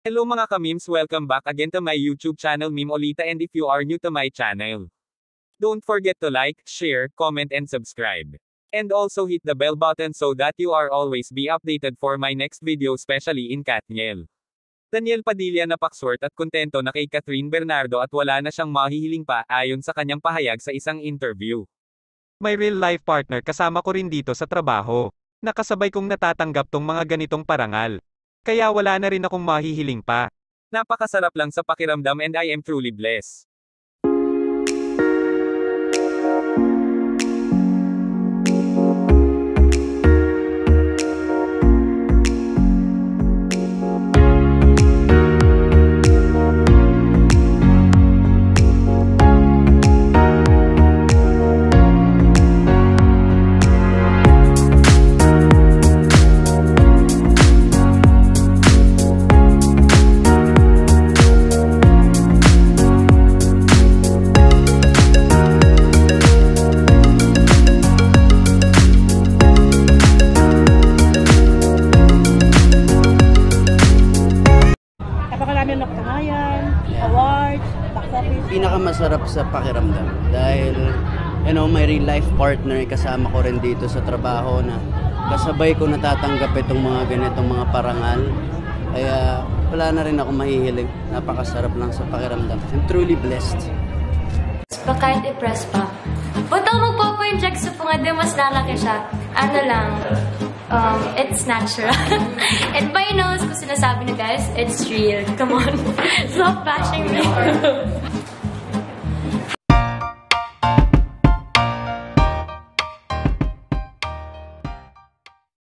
Hello mga ka-memes, welcome back again to my YouTube channel Meme Olita and if you are new to my channel, don't forget to like, share, comment and subscribe. And also hit the bell button so that you are always be updated for my next video especially in Katniel. Daniel Padilla napakswert at kontento na kay Catherine Bernardo at wala na siyang mahihiling pa ayon sa kanyang pahayag sa isang interview. May real life partner kasama ko rin dito sa trabaho. Nakasabay kong natatanggap tong mga ganitong parangal. Kaya wala na rin akong mahihiling pa. Napakasarap lang sa pakiramdam and I am truly blessed. Pinakamasarap sa pakiramdam dahil you know may real life partner kasama ko rin dito sa trabaho na kasabay ko natatanggap itong mga ganitong mga parangal kaya wala na rin ako mahihiling napakasarap lang sa pakiramdam I'm truly blessed pa kahit i-press pa. Huwag daw magpo-inject sa punga, di mas lalaki siya. Ano lang, um, it's natural. And by nose, kung sinasabi na guys, it's real. Come on. Stop bashing me.